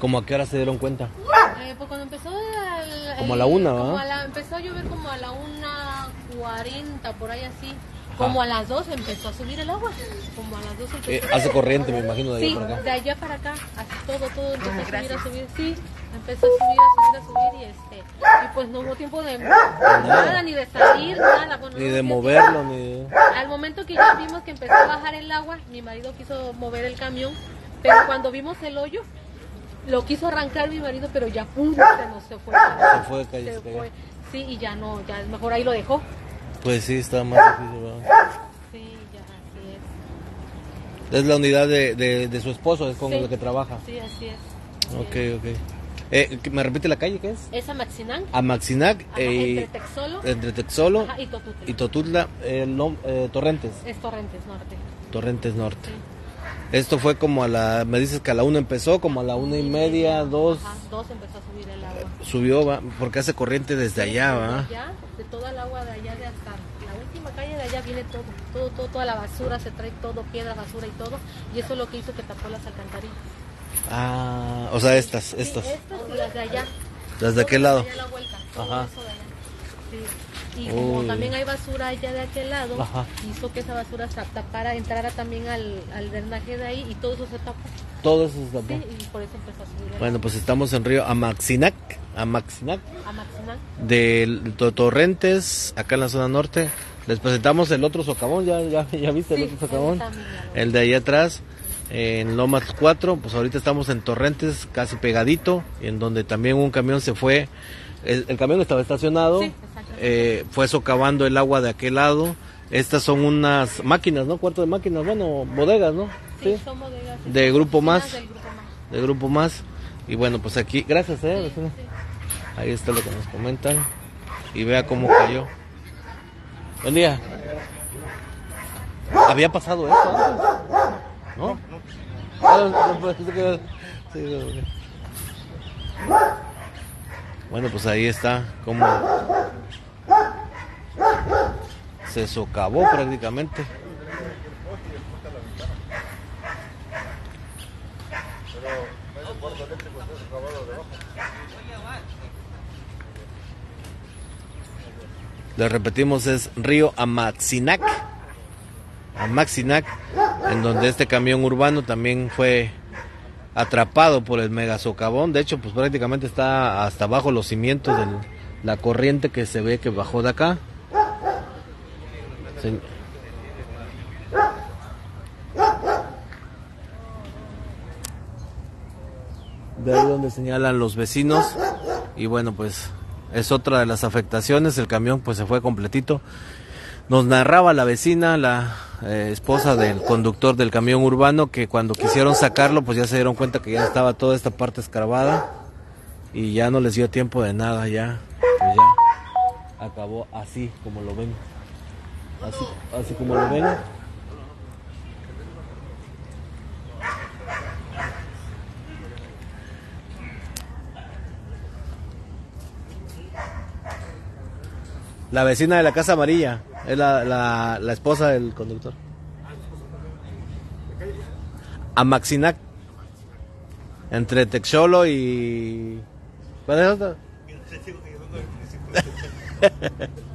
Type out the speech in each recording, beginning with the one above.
¿Cómo a qué hora se dieron cuenta? Eh, pues cuando empezó el- Como a la una, como ¿va? a la- empezó a llover como a la una cuarenta, por ahí así. Como Ah. a las dos empezó a subir el agua. Como a las dos empezó Eh, hace corriente, me imagino, de allá Sí, para acá. de allá para acá, así todo, todo empezó a subir, a subir, sí, empezó a subir, a subir, a subir y este, y pues no hubo tiempo de nada, ni de salir, nada, bueno, Ni no de moverlo, ni de... tiempo. Al momento que ya vimos que empezó a bajar el agua, mi marido quiso mover el camión, pero cuando vimos el hoyo, lo quiso arrancar mi marido, pero ya pum, se nos se fue. Se fue, cayó, Se se fue. Sí, y ya no, ya mejor ahí lo dejó. Pues sí, está más difícil, ¿verdad? Sí, ya, así es. Es la unidad de, de, de su esposo, es con Sí. el que trabaja. Sí, así es. Ok, ok. Eh, ¿Me repite la calle qué es? Esa Maxinán, Amaxinac, ajá, eh, entre Texolo entre Texolo ajá, y Totutla. y Totutla, eh, nom- eh, Torrentes, Es Torrentes Norte. Torrentes Norte. Sí. Esto fue como a la, me dices que a la una empezó, como a la una y media, dos, Ajá, dos empezó a subir el agua. subió, va, porque hace corriente desde allá, De va. allá, de toda el agua de allá de hasta la última calle de allá viene todo, todo, todo, toda la basura, se trae todo, piedra, basura y todo, y eso es lo que hizo que tapó las alcantarillas. Ah, o sea, estas, Sí, estas. estas y las de allá. ¿Las de aquel lado? Allá a la vuelta, todo Ajá. eso de allá. Sí. Y como también hay basura allá de aquel lado, Ajá. hizo que esa basura se tapara, entrara también al, al drenaje de ahí y todo eso se tapó. Todo eso se tapó. Sí, y por eso empezó a subir Bueno, pues estamos en Río Amaxinac, Amaxinac, agua. a Maxinal. de To- Torrentes, acá en la zona norte. Les presentamos el otro socavón, ya, ya, ya viste el otro socavón. El de ahí atrás, en Lomas 4, pues ahorita estamos en Torrentes, casi pegadito, y en donde también un camión se fue. El, el camión estaba estacionado, Sí. Eh, fue socavando el agua de aquel lado. Estas son unas máquinas, ¿no? Cuarto de máquinas, bueno, bodegas, ¿no? Sí, son bodegas. De Grupo Más. del Grupo Más. De Grupo Más. Y bueno, pues aquí, gracias, ¿eh? Sí. Ahí está lo que nos comentan. Y vea cómo cayó. Buen día. ¿Había pasado esto antes? ¿No? Ah, no. Bueno, pues ahí está como se socavó prácticamente. Le repetimos, es Río Amaxinac. Amaxinac, en donde este camión urbano también fue atrapado por el mega socavón. De hecho, pues prácticamente está hasta abajo los cimientos de la corriente que se ve que bajó de acá. De ahí donde señalan los vecinos. Y bueno, pues es otra de las afectaciones. El camión pues se fue completito. Nos narraba la vecina, la eh, esposa del conductor del camión urbano, que cuando quisieron sacarlo, pues ya se dieron cuenta que ya estaba toda esta parte escarbada y ya no les dio tiempo de nada, ya acabó así como lo ven, así, así como lo ven. La vecina de la casa amarilla, es la, la, la esposa del conductor. Amaxinac. Entre Texolo y. ¿Cuál es otra?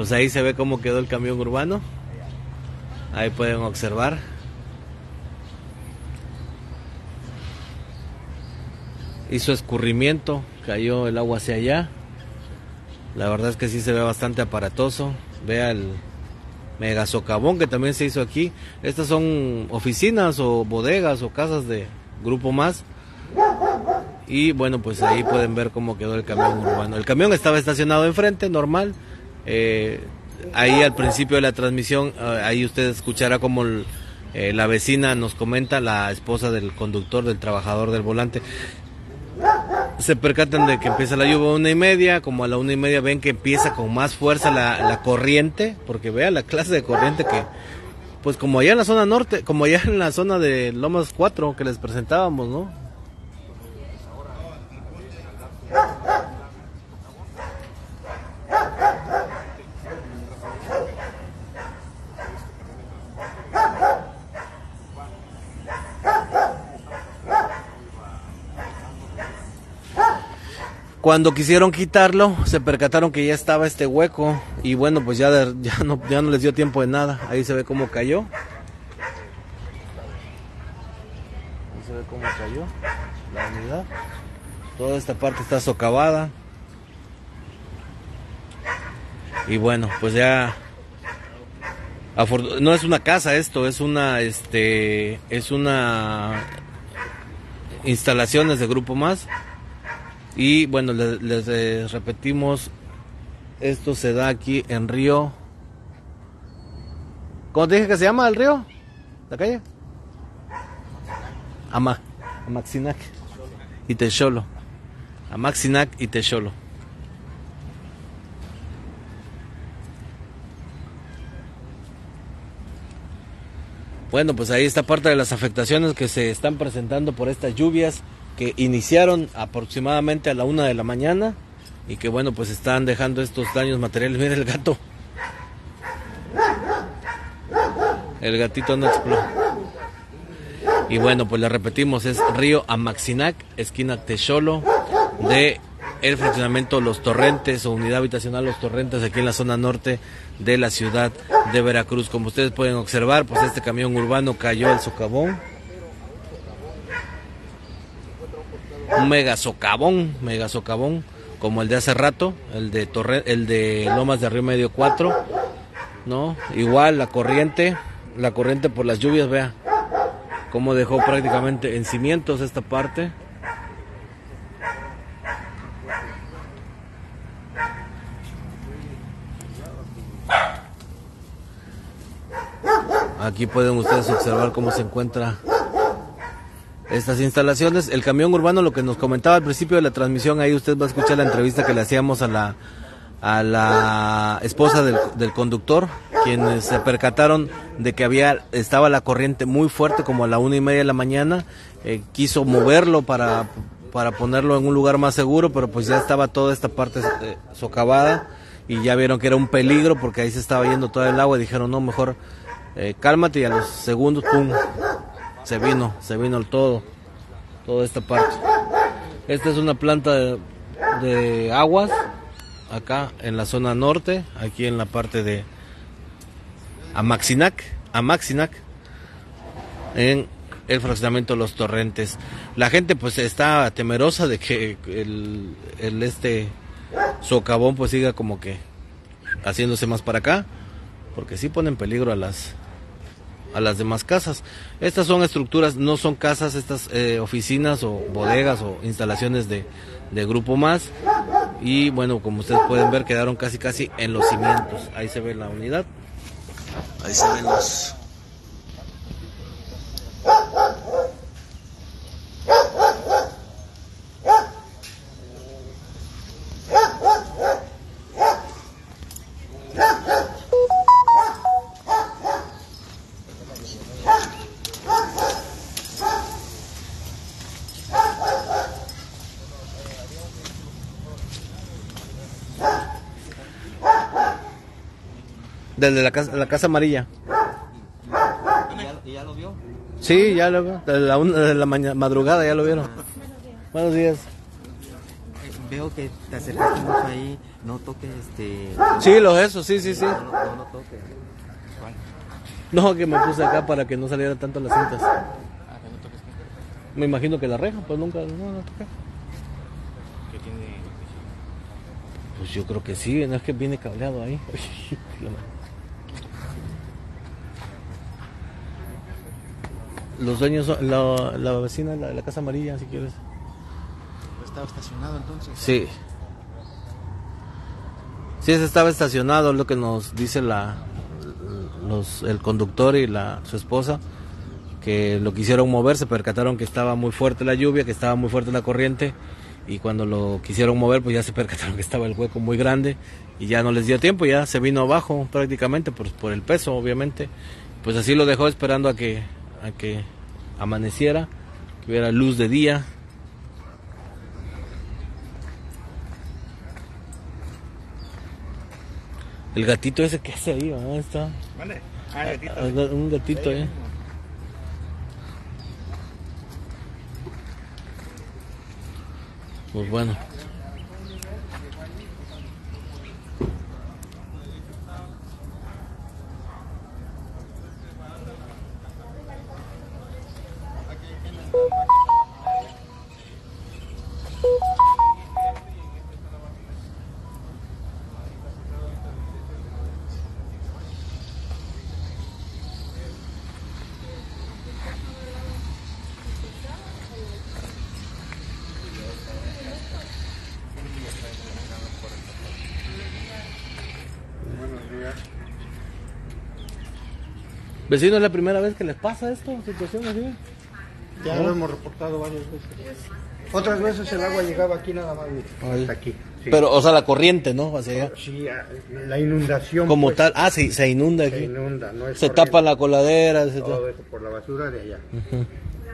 Pues ahí se ve cómo quedó el camión urbano. Ahí pueden observar. Hizo escurrimiento, cayó el agua hacia allá. La verdad es que sí se ve bastante aparatoso. Vea el mega socavón que también se hizo aquí. Estas son oficinas o bodegas o casas de Grupo Más. Y bueno, pues ahí pueden ver cómo quedó el camión urbano. El camión estaba estacionado enfrente, normal. Eh, ahí al principio de la transmisión, eh, ahí usted escuchará como eh, la vecina nos comenta, la esposa del conductor, del trabajador del volante, se percatan de que empieza la lluvia a una y media, como a la una y media ven que empieza con más fuerza la, la corriente, porque vea la clase de corriente que, pues como allá en la zona norte, como allá en la zona de Lomas 4 que les presentábamos, ¿no? Cuando quisieron quitarlo, se percataron que ya estaba este hueco y bueno, pues ya, ya, no, ya no les dio tiempo de nada. Ahí se ve cómo cayó. Ahí se ve cómo cayó la unidad. Toda esta parte está socavada. Y bueno, pues ya no es una casa esto, es una este es una instalaciones de grupo más. Y bueno, les, eh, repetimos esto se da aquí en Río ¿Cómo te dije que se llama el río? ¿La calle? Ama, Amaxinac y Techolo. Amaxinac y Techolo. Bueno, pues ahí está parte de las afectaciones que se están presentando por estas lluvias que iniciaron aproximadamente a la una de la mañana y que bueno, pues están dejando estos daños materiales. Mira el gato. El gatito no explotó. Y bueno, pues le repetimos, es Río Amaxinac, esquina Techolo, de el fraccionamiento Los Torrentes o unidad habitacional Los Torrentes aquí en la zona norte de la ciudad de Veracruz. Como ustedes pueden observar, pues este camión urbano cayó al socavón. Un mega socavón, mega socavón, como el de hace rato, el de Torre, el de Lomas de Río Medio 4, ¿no? Igual la corriente, la corriente por las lluvias, vea cómo dejó prácticamente en cimientos esta parte. Aquí pueden ustedes observar cómo se encuentra estas instalaciones. El camión urbano, lo que nos comentaba al principio de la transmisión, ahí usted va a escuchar la entrevista que le hacíamos a la, a la esposa del, conductor, quienes se percataron de que había estaba la corriente muy fuerte, como a la una y media de la mañana. Eh, quiso moverlo para, para ponerlo en un lugar más seguro, pero pues ya estaba toda esta parte eh, socavada y ya vieron que era un peligro porque ahí se estaba yendo todo el agua y dijeron, no, mejor eh, cálmate y a los segundos, pum, se vino, se vino el todo, toda esta parte. Esta es una planta de, aguas, acá en la zona norte, aquí en la parte de Amaxinac, Amaxinac, en el fraccionamiento Los Torrentes. La gente pues está temerosa de que el este socavón pues siga como que haciéndose más para acá, porque sí pone en peligro a las a las demás casas. Estas son estructuras, no son casas, estas eh, oficinas o bodegas o instalaciones de, de Grupo Más. Y bueno, como ustedes pueden ver, quedaron casi casi en los cimientos. Ahí se ve la unidad. Ahí se ven los... Desde la casa, la casa amarilla. ¿Y ya, lo vio? Sí, ya lo vio. Desde la, de la madrugada ya lo vieron. Buenos días. Eh, veo que te acercaste mucho ahí, no toques este... Sí, lo eso, sí, sí, sí. No, no, no toques. No, que me puse acá para que no salieran tanto las cintas. Ah, que no toques Me imagino que la reja, pues nunca, no, no toqué. ¿Qué tiene? Pues yo creo que sí, no es que viene cableado ahí. los dueños, la, la vecina, la, la casa amarilla, si quieres. ¿Estaba estacionado entonces? Sí. Sí, estaba estacionado, lo que nos dice la, los, el conductor y la, su esposa, que lo quisieron mover, se percataron que estaba muy fuerte la lluvia, que estaba muy fuerte la corriente, y cuando lo quisieron mover, pues ya se percataron que estaba el hueco muy grande, y ya no les dio tiempo, ya se vino abajo prácticamente por, por el peso, obviamente. Pues así lo dejó esperando a que a que amaneciera, que hubiera luz de día. El gatito ese que hace ahí, ¿dónde está? ¿Vale? Ah, gatito. Ah, un gatito, eh. Pues bueno, Vecino, ¿es la primera vez que les pasa esto? ¿Situación así? Ya lo hemos reportado varias veces. Otras veces el agua llegaba aquí nada más, hasta aquí. Sí. Pero, o sea, la corriente, ¿no? Hacia allá. Sí, la inundación. Como pues, tal. Ah, sí, se inunda Se aquí. inunda, no es Se corriente. tapa la coladera. Todo eso por la basura de allá.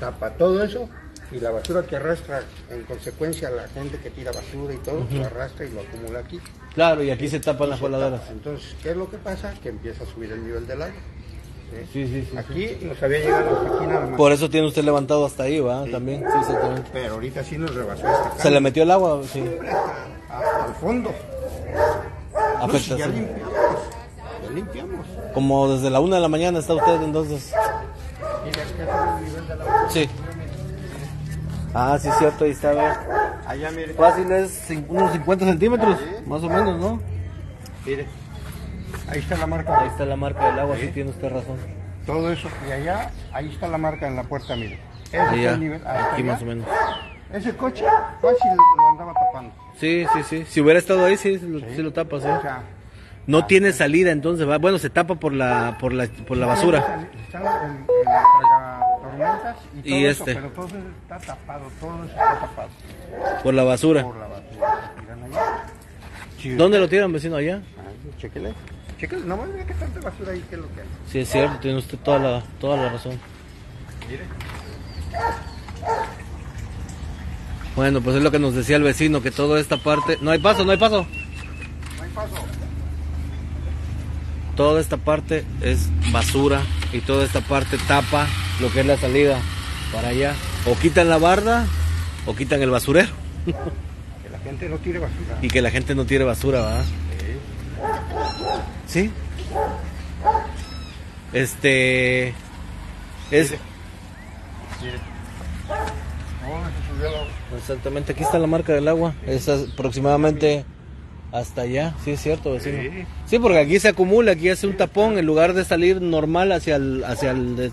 Tapa todo eso y la basura que arrastra, en consecuencia, la gente que tira basura y todo, lo arrastra y lo acumula aquí. Claro, y aquí se tapan las Se coladeras. tapa. Entonces, ¿qué es lo que pasa? Que empieza a subir el nivel del agua. ¿Sí? Sí, sí, sí. Aquí nos había llegado hasta aquí nada más. Por eso tiene usted levantado hasta ahí, ¿va? También, sí, exactamente. Pero ahorita sí nos rebasó hasta acá. ¿Se le metió el agua? Sí. hasta el fondo. No, si ya limpiamos. Ya limpiamos. Como desde la una de la mañana está usted entonces. Sí. Ah, sí, cierto, ahí está, vea. Allá, mire. Fácil es unos 50 centímetros, más o menos, ¿no? Mire. Ahí está la marca. Ahí está la marca del agua, sí tiene usted razón. Todo eso. Y allá, ahí está la marca en la puerta, mire. Ese es Allá, el nivel. aquí allá. más o menos. Ese coche fácil lo andaba tapando. Sí, sí, sí. Si hubiera estado ahí, sí, sí lo, sí lo tapa, sí. O sea, No tiene salida, entonces, va. Bueno, se tapa por la, por la, por la basura. Y todo Y eso, este. pero todo eso está tapado, todo eso está tapado Por la basura. por la basura. Sí, ¿Dónde lo tiran, vecino? Allá. Ah, Chéquele. No me vea que tanta basura ahí, que es lo que hay. Sí, es cierto, tiene usted toda la, toda la razón. Mire. Bueno, pues es lo que nos decía el vecino, que toda esta parte... No hay paso, no hay paso. No hay paso. Toda esta parte es basura y toda esta parte tapa lo que es la salida para allá. O quitan la barda o quitan el basurero. Que la gente no tire basura. Y que la gente no tire basura, ¿verdad? ¿Sí? Este... Es... El. Exactamente, aquí está la marca del agua. Es aproximadamente hasta allá, sí es cierto, vecino. Sí. Sí, porque aquí se acumula, aquí hace un tapón en lugar de salir normal hacia el, hacia el,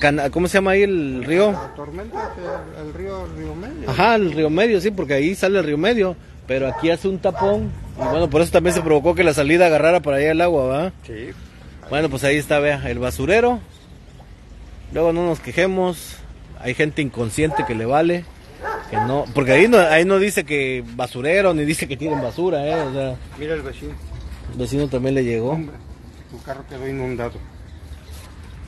cana- ¿cómo se llama ahí el río? La tormenta, que el río, el río medio. Ajá, el río medio, sí, porque ahí sale el río medio, pero aquí hace un tapón bueno, por eso también se provocó que la salida agarrara para allá el agua, ¿va? Sí. Bueno, pues ahí está, vea, el basurero. Luego no nos quejemos. Hay gente inconsciente que le vale. Que no, porque ahí no, ahí no dice que basurero ni dice que tienen basura, eh. O sea, Mira el vecino. el vecino también le llegó. Hombre, su carro quedó inundado.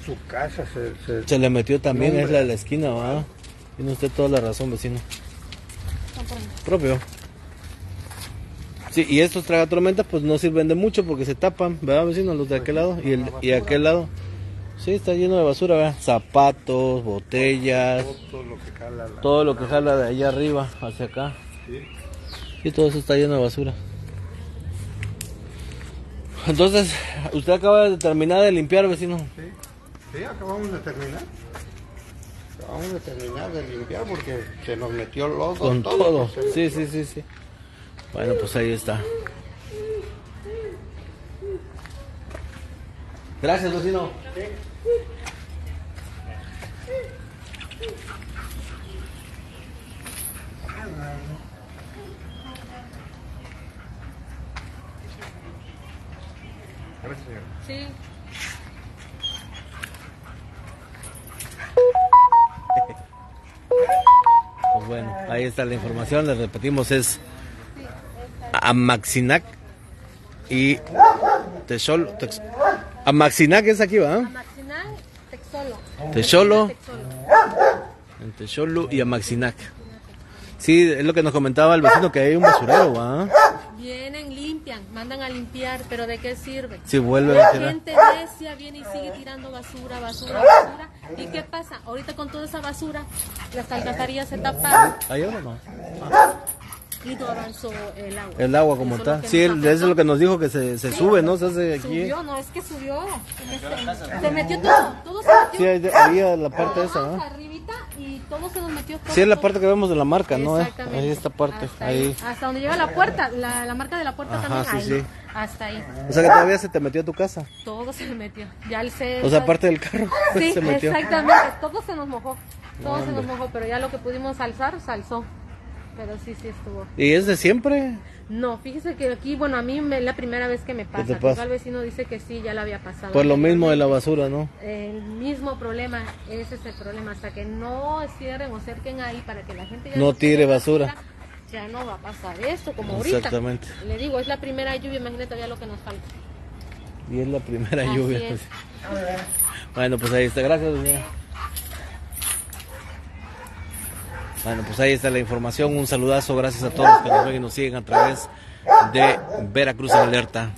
Su casa se... se- Se le metió también, Hombre. es la de la esquina, va. Tiene usted toda la razón, vecino. Propio. Sí, y estos tragatormentas pues no sirven de mucho porque se tapan, ¿verdad, vecino? Los de aquel lado y el y aquel lado. Sí, está lleno de basura, ¿verdad? Zapatos, botellas, todo lo que jala la... todo lo que jala de allá arriba hacia acá. Sí. Y todo eso está lleno de basura. Entonces, usted acaba de terminar de limpiar, vecino. Sí, sí, acabamos de terminar. Acabamos de terminar de limpiar porque se nos metió lodo. Con todo. metió. Sí, sí, sí, sí. Bueno, pues ahí está. Gracias, señor. Sí. Pues bueno, ahí está la información. Les repetimos, es Amaxinac y Texolo. Tex- Amaxinac es aquí, ¿va? Amaxinal, Texolo. Texolo. Texolo. En Texolo y Amaxinac. Sí, es lo que nos comentaba el vecino, que hay un basurero, ¿va? Vienen, limpian, mandan a limpiar, pero ¿de qué sirve? Si vuelve a La tirar. gente necia viene y sigue tirando basura, basura, basura. ¿Y qué pasa? Ahorita con toda esa basura, las alcantarillas se taparon ¿Hay agua o no? El agua. El agua como Eso es lo tal. que Sí, eso es lo que nos dijo que se, se sube, ¿no? Se hace aquí. Subió, no, es que subió. Se, se metió todo, todo se metió. Sí, ahí ahí a la parte esa, ¿no? arribita y todo se nos metió. todo, Sí, es la parte que vemos de la marca, ¿no? eh? Exactamente. Ahí esta parte, Hasta ahí. Hasta donde llega la puerta, la, la marca de la puerta Ajá, también. sí, ahí, sí. Hasta ahí. O sea que todavía se te metió a tu casa. Todo se metió. Ya el se. O sea, aparte del carro, Sí, se metió. exactamente. Todo se nos mojó. Todo se nos mojó, pero ya lo que pudimos alzar, se alzó. Pero sí, sí estuvo. ¿Y es de siempre? No, fíjese que aquí, bueno, a mí me, es la primera vez que me pasa. te pero pasa? el vecino dice que sí, ya lo había pasado. Pues lo mismo de la basura, ¿no? El mismo problema, ese es el problema. Hasta que no cierren o cerquen ahí para que la gente ya No tire tire basura. Ya no va a pasar esto como ahorita. Exactamente. Le digo, es la primera lluvia, imagínate todavía lo que nos falta. Y es la primera Así lluvia. es. Bueno, pues ahí está. Gracias, doña. Bueno, pues ahí está la información. Un saludazo, gracias a todos los que nos ven y nos siguen a través de Veracruz en Alerta.